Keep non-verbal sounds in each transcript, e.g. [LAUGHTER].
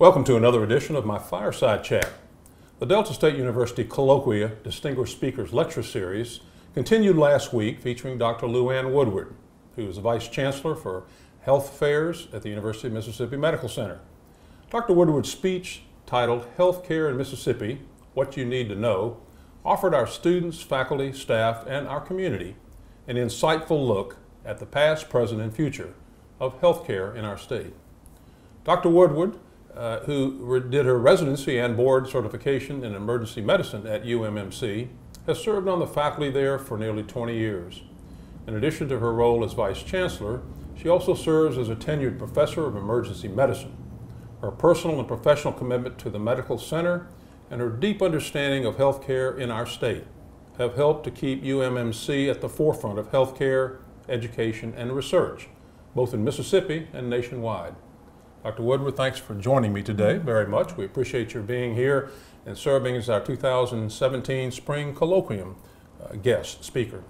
Welcome to another edition of my Fireside Chat. The Delta State University Colloquia Distinguished Speakers Lecture Series continued last week featuring Dr. LouAnn Woodward, who is the Vice Chancellor for Health Affairs at the University of Mississippi Medical Center. Dr. Woodward's speech, titled Healthcare in Mississippi What You Need to Know, offered our students, faculty, staff, and our community an insightful look at the past, present, and future of healthcare in our state. Dr. Woodward uh, who did her residency and board certification in emergency medicine at UMMC, has served on the faculty there for nearly 20 years. In addition to her role as Vice Chancellor, she also serves as a tenured professor of emergency medicine. Her personal and professional commitment to the medical center and her deep understanding of healthcare in our state have helped to keep UMMC at the forefront of healthcare, education, and research, both in Mississippi and nationwide. Dr. Woodward, thanks for joining me today very much. We appreciate your being here and serving as our 2017 Spring Colloquium uh, guest speaker.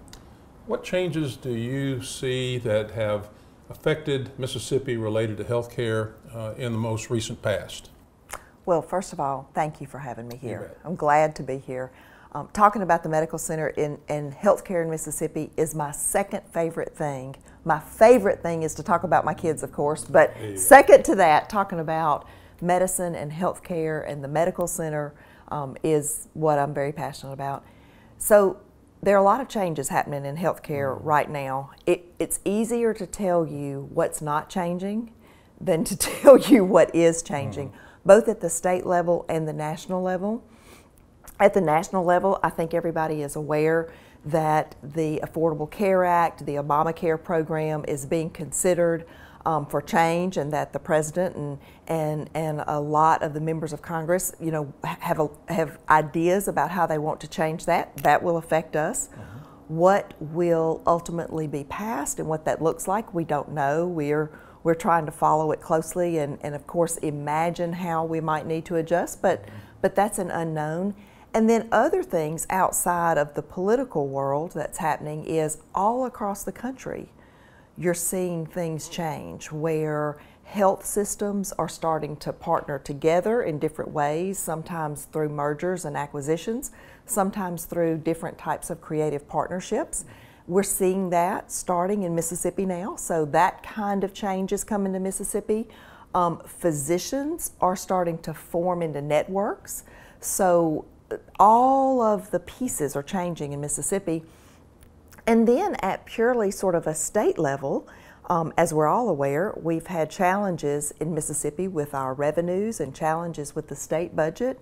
What changes do you see that have affected Mississippi related to health care uh, in the most recent past? Well, first of all, thank you for having me here. I'm glad to be here. Um, talking about the medical center in, and healthcare in Mississippi is my second favorite thing. My favorite thing is to talk about my kids, of course, but second to that, talking about medicine and healthcare and the medical center um, is what I'm very passionate about. So there are a lot of changes happening in healthcare mm-hmm. right now. It, it's easier to tell you what's not changing than to [LAUGHS] tell you what is changing, mm-hmm. both at the state level and the national level at the national level, I think everybody is aware that the Affordable Care Act, the Obamacare program, is being considered um, for change, and that the president and and and a lot of the members of Congress, you know, have a, have ideas about how they want to change that. That will affect us. Uh-huh. What will ultimately be passed and what that looks like, we don't know. We're we're trying to follow it closely and, and of course imagine how we might need to adjust, but uh-huh. but that's an unknown. And then other things outside of the political world that's happening is all across the country. You're seeing things change where health systems are starting to partner together in different ways, sometimes through mergers and acquisitions, sometimes through different types of creative partnerships. We're seeing that starting in Mississippi now, so that kind of change is coming to Mississippi. Um, physicians are starting to form into networks. So all of the pieces are changing in Mississippi. And then at purely sort of a state level, um, as we're all aware, we've had challenges in Mississippi with our revenues and challenges with the state budget,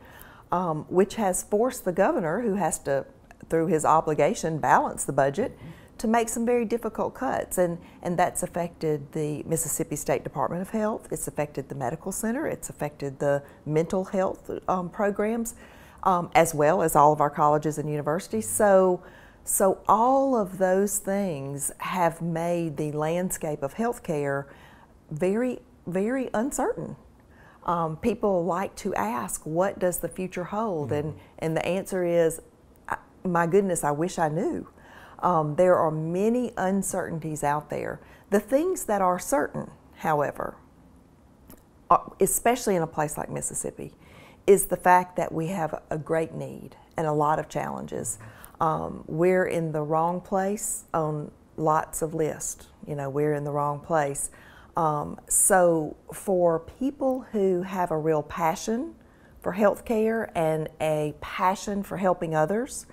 um, which has forced the governor, who has to, through his obligation, balance the budget, to make some very difficult cuts. And, and that's affected the Mississippi State Department of Health, it's affected the medical center, it's affected the mental health um, programs um, as well as all of our colleges and universities. So, so all of those things have made the landscape of healthcare very, very uncertain. Um, people like to ask, what does the future hold? Mm-hmm. And, and the answer is, my goodness, I wish I knew. Um, there are many uncertainties out there. The things that are certain, however, uh, especially in a place like Mississippi, is the fact that we have a great need and a lot of challenges. Um, we're in the wrong place on lots of lists. You know, we're in the wrong place. Um, so for people who have a real passion for healthcare and a passion for helping others,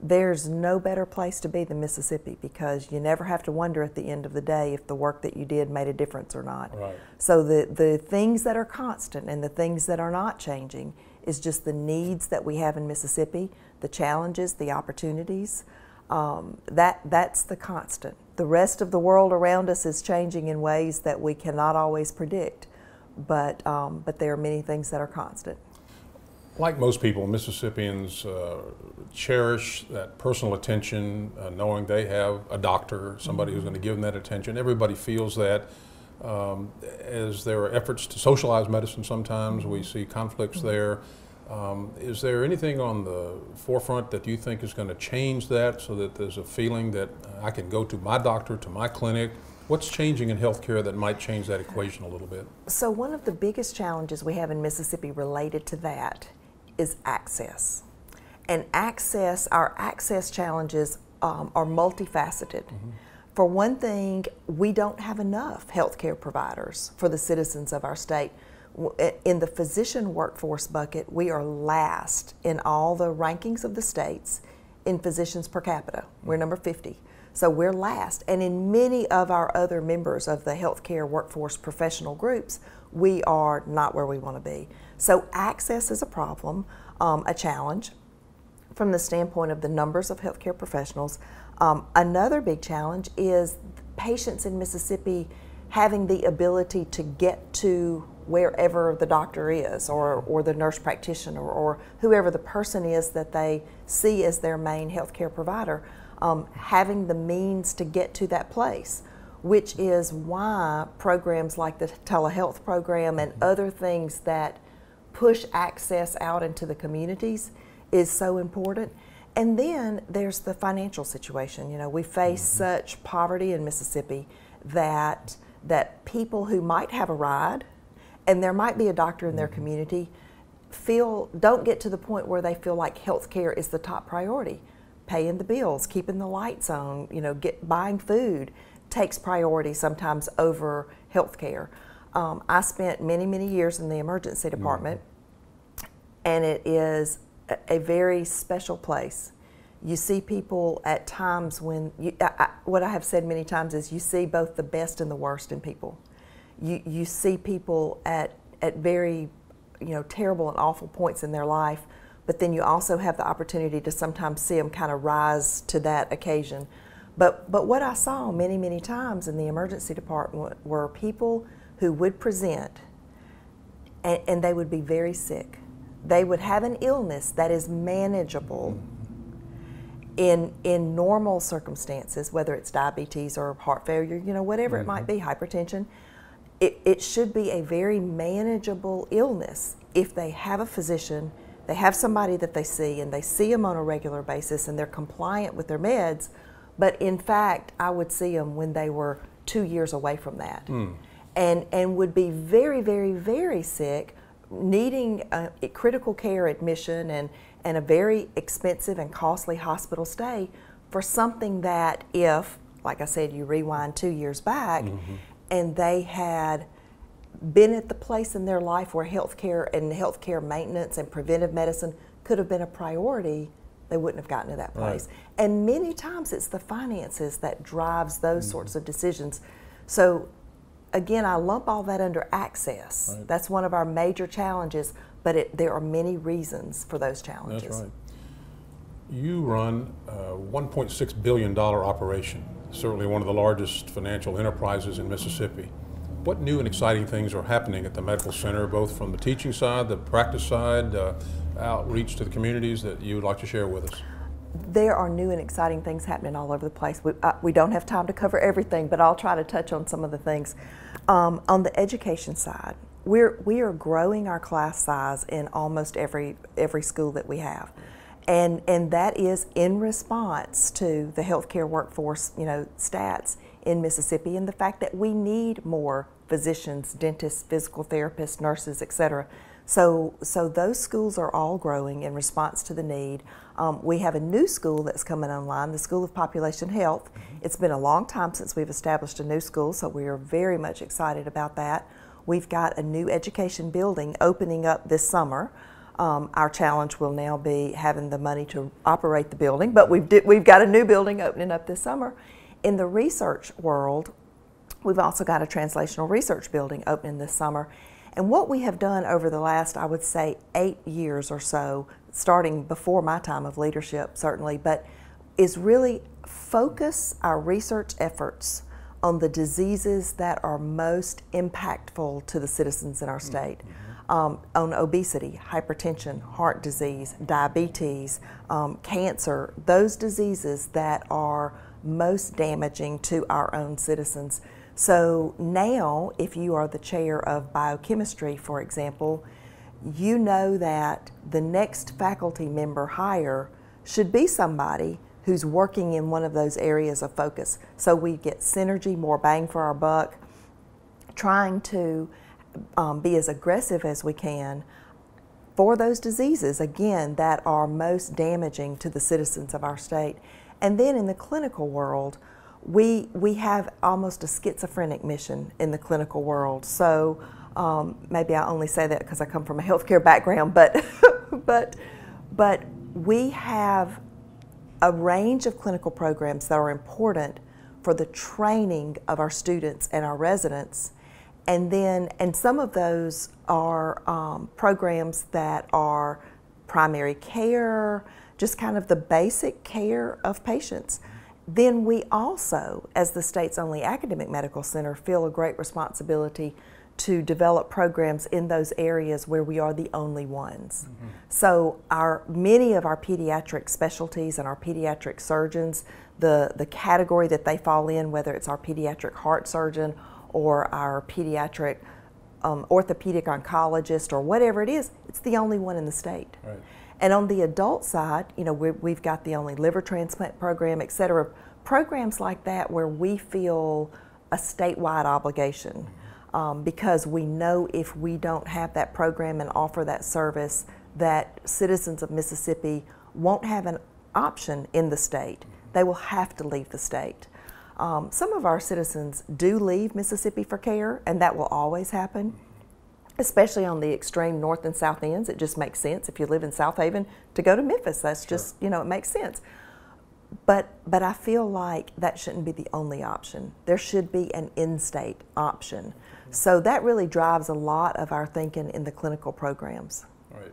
there's no better place to be than Mississippi because you never have to wonder at the end of the day if the work that you did made a difference or not. Right. So the, the things that are constant and the things that are not changing is just the needs that we have in Mississippi, the challenges, the opportunities. Um, that, that's the constant. The rest of the world around us is changing in ways that we cannot always predict, but, um, but there are many things that are constant. Like most people, Mississippians uh, cherish that personal attention, uh, knowing they have a doctor, somebody mm-hmm. who's going to give them that attention. Everybody feels that. Um, as there are efforts to socialize medicine, sometimes we mm-hmm. see conflicts mm-hmm. there. Um, is there anything on the forefront that you think is going to change that so that there's a feeling that I can go to my doctor, to my clinic, What's changing in healthcare that might change that equation a little bit? So, one of the biggest challenges we have in Mississippi related to that is access. And access, our access challenges um, are multifaceted. Mm-hmm. For one thing, we don't have enough healthcare providers for the citizens of our state. In the physician workforce bucket, we are last in all the rankings of the states in physicians per capita. We're number 50. So we're last. And in many of our other members of the healthcare workforce professional groups, we are not where we want to be. So access is a problem, um, a challenge from the standpoint of the numbers of healthcare professionals. Um, another big challenge is patients in Mississippi having the ability to get to wherever the doctor is or, or the nurse practitioner or whoever the person is that they see as their main healthcare provider, um, having the means to get to that place, which is why programs like the telehealth program and other things that push access out into the communities is so important. And then there's the financial situation. You know, we face mm-hmm. such poverty in Mississippi that that people who might have a ride and there might be a doctor in their mm-hmm. community feel don't get to the point where they feel like health care is the top priority paying the bills keeping the lights on you know get buying food takes priority sometimes over health care um, i spent many many years in the emergency mm-hmm. department mm-hmm. and it is a, a, very special place you see people at times when you, I, I, what i have said many times is you see both the best and the worst in people you, you see people at, at very you know terrible and awful points in their life but then you also have the opportunity to sometimes see them kind of rise to that occasion but but what i saw many many times in the emergency department were people who would present and, and they would be very sick they would have an illness that is manageable in in normal circumstances whether it's diabetes or heart failure you know whatever it might mm-hmm. be hypertension it, it should be a very manageable illness if they have a physician, they have somebody that they see, and they see them on a regular basis and they're compliant with their meds. But in fact, I would see them when they were two years away from that. Mm. And, and would be very, very, very sick, needing a, a critical care admission and, and a very expensive and costly hospital stay for something that, if, like I said, you rewind two years back, mm-hmm and they had been at the place in their life where healthcare and healthcare maintenance and preventive medicine could have been a priority, they wouldn't have gotten to that place. Right. And many times it's the finances that drives those mm-hmm. sorts of decisions. So again, I lump all that under access. Right. That's one of our major challenges, but it, there are many reasons for those challenges. That's right. You run a $1.6 billion operation certainly one of the largest financial enterprises in Mississippi. What new and exciting things are happening at the medical center, both from the teaching side, the practice side, uh, outreach to the communities that you would like to share with us? There are new and exciting things happening all over the place. We, uh, we don't have time to cover everything, but I'll try to touch on some of the things. Um, on the education side, we're, we are growing our class size in almost every, every school that we have and and that is in response to the healthcare workforce, you know, stats in Mississippi and the fact that we need more physicians, dentists, physical therapists, nurses, et cetera. So, so those schools are all growing in response to the need. Um, we have a new school that's coming online, the School of Population Health. Mm-hmm. It's been a long time since we've established a new school, so we are very much excited about that. We've got a new education building opening up this summer. Um, our challenge will now be having the money to operate the building, but we've, we've got a new building opening up this summer. In the research world, we've also got a translational research building opening this summer. And what we have done over the last, I would say, eight years or so, starting before my time of leadership, certainly, but is really focus our research efforts on the diseases that are most impactful to the citizens in our state. Mm-hmm um, on obesity, hypertension, heart disease, diabetes, um, cancer, those diseases that are most damaging to our own citizens. So now, if you are the chair of biochemistry, for example, you know that the next faculty member hire should be somebody who's working in one of those areas of focus. So we get synergy, more bang for our buck, trying to um, be as aggressive as we can for those diseases, again, that are most damaging to the citizens of our state. And then in the clinical world, we, we have almost a schizophrenic mission in the clinical world. So um, maybe I only say that because I come from a healthcare background, but, [LAUGHS] but, but we have a range of clinical programs that are important for the training of our students and our residents. And then, and some of those are um, programs that are primary care, just kind of the basic care of patients. Then we also, as the state's only academic medical center, feel a great responsibility to develop programs in those areas where we are the only ones. Mm-hmm. So our many of our pediatric specialties and our pediatric surgeons, the, the category that they fall in, whether it's our pediatric heart surgeon or our pediatric um, orthopedic oncologist or whatever it is, it's the only one in the state. Right. And on the adult side, you know, we have got the only liver transplant program, et cetera, programs like that where we feel a statewide obligation. Um, because we know if we don't have that program and offer that service, that citizens of Mississippi won't have an option in the state. They will have to leave the state. Um, some of our citizens do leave Mississippi for care, and that will always happen, especially on the extreme north and south ends. It just makes sense if you live in Southaven to go to Memphis. That's sure. just, you know, it makes sense. But, but I feel like that shouldn't be the only option. There should be an in state option. So that really drives a lot of our thinking in the clinical programs. Right.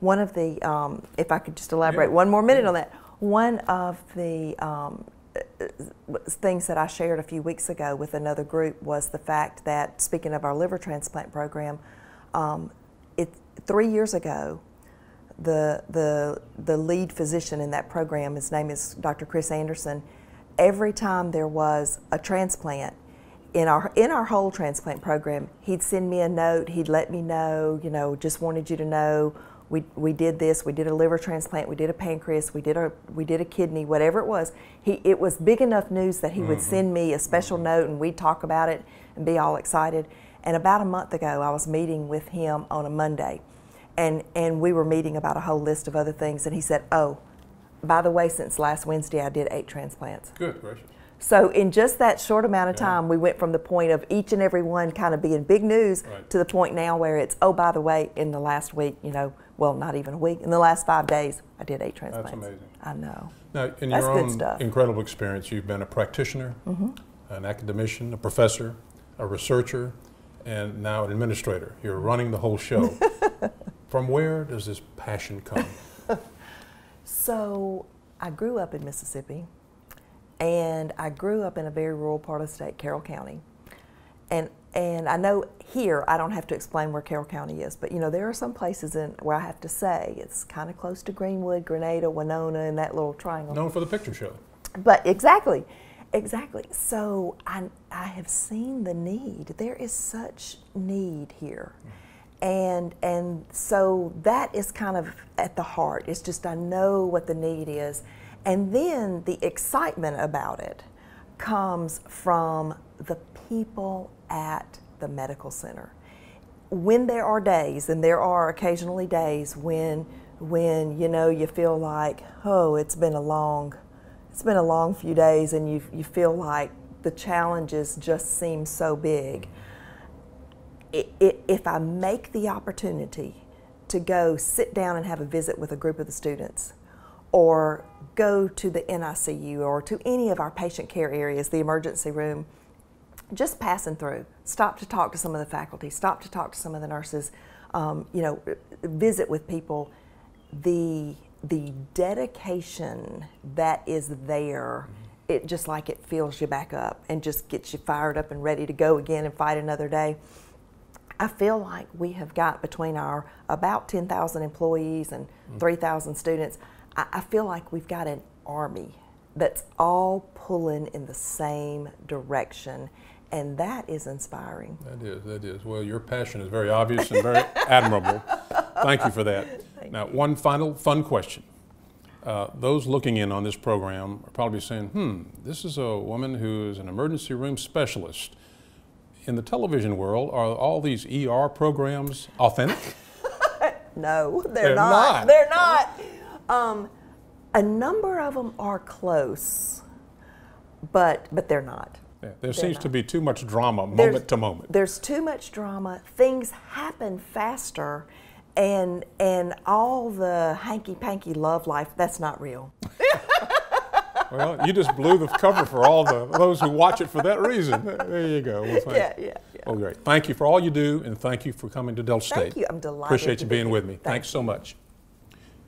One of the, um, if I could just elaborate yeah. one more minute on that, one of the um, things that I shared a few weeks ago with another group was the fact that, speaking of our liver transplant program, um, it, three years ago, the, the, the lead physician in that program, his name is Dr. Chris Anderson, every time there was a transplant, in our in our whole transplant program, he'd send me a note. He'd let me know, you know, just wanted you to know we, we did this. We did a liver transplant. We did a pancreas. We did a we did a kidney. Whatever it was, he it was big enough news that he mm-hmm. would send me a special note and we'd talk about it and be all excited. And about a month ago, I was meeting with him on a Monday, and and we were meeting about a whole list of other things. And he said, "Oh, by the way, since last Wednesday, I did eight transplants." Good gracious. So in just that short amount of time, yeah. we went from the point of each and every one kind of being big news right. to the point now where it's, oh, by the way, in the last week, you know, well, not even a week, in the last five days, I did eight transplants. That's amazing. I know. Now, in That's your own incredible experience, you've been a practitioner, mm-hmm. an academician, a professor, a researcher, and now an administrator. You're running the whole show. [LAUGHS] from where does this passion come? so I grew up in Mississippi. And I grew up in a very rural part of the state, Carroll County. And and I know here I don't have to explain where Carroll County is, but you know there are some places in where I have to say it's kind of close to Greenwood, Grenada, Winona, and that little triangle. Known for the picture show. But exactly, exactly. So I I have seen the need. There is such need here. Mm-hmm. And and so that is kind of at the heart. It's just I know what the need is and then the excitement about it comes from the people at the medical center. When there are days, and there are occasionally days when when you know you feel like, oh, it's been a long it's been a long few days and you you feel like the challenges just seem so big. It, it, if I make the opportunity to go sit down and have a visit with a group of the students or go to the NICU or to any of our patient care areas, the emergency room, just passing through, stop to talk to some of the faculty, stop to talk to some of the nurses, um, you know, visit with people. The the dedication that is there, it just like it fills you back up and just gets you fired up and ready to go again and fight another day. I feel like we have got between our about 10,000 employees and mm. 3,000 students I, I feel like we've got an army that's all pulling in the same direction and that is inspiring. That is, that is. Well, your passion is very obvious and very admirable. [LAUGHS] Thank you for that. Thank now, you. one final fun question. uh, those looking in on this program are probably saying, hmm, this is a woman who is an emergency room specialist. In the television world, are all these ER programs authentic? [LAUGHS] No, they're, They're not. not. They're not. Um, a number of them are close, but but they're not. Yeah, there They're seems not. to be too much drama There's- moment to moment. There's too much drama. Things happen faster, and and all the hanky panky love life that's not real. [LAUGHS] Well, you just blew the cover for all the those who watch it for that reason. There you go. Well, Yeah, yeah, yeah. Well, great. Thank you for all you do, and thank you for coming to Delta State. Thank you. I'm delighted Appreciate to you be being here. with me. Thank Thanks so much.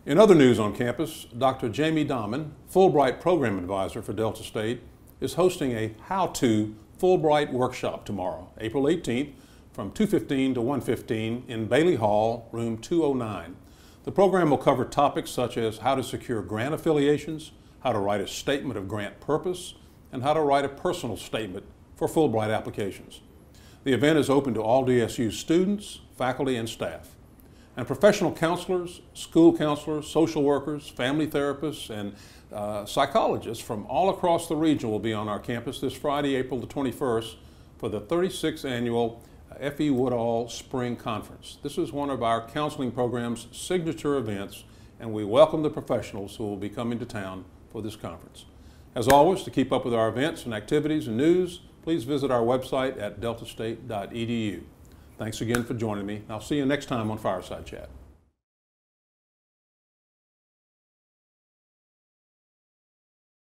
In other news on campus, Dr. Jamie Dahman, Fulbright Program Advisor for Delta State, is hosting a How-To Fulbright workshop tomorrow, April 18th, from 2:15 to 1:15 in Bailey Hall, room 209. The program will cover topics such as how to secure grant affiliations, how to write a statement of grant purpose, and how to write a personal statement for Fulbright applications. The event is open to all DSU students, faculty, and staff. And professional counselors, school counselors, social workers, family therapists, and uh, psychologists from all across the region will be on our campus this Friday, April the 21st, for the 36th annual FE Woodall Spring Conference. This is one of our counseling program's signature events, and we welcome the professionals who will be coming to town for this conference. As always, to keep up with our events and activities and news, please visit our website at deltastate.edu. Thanks again for joining me. I'll see you next time on Fireside Chat.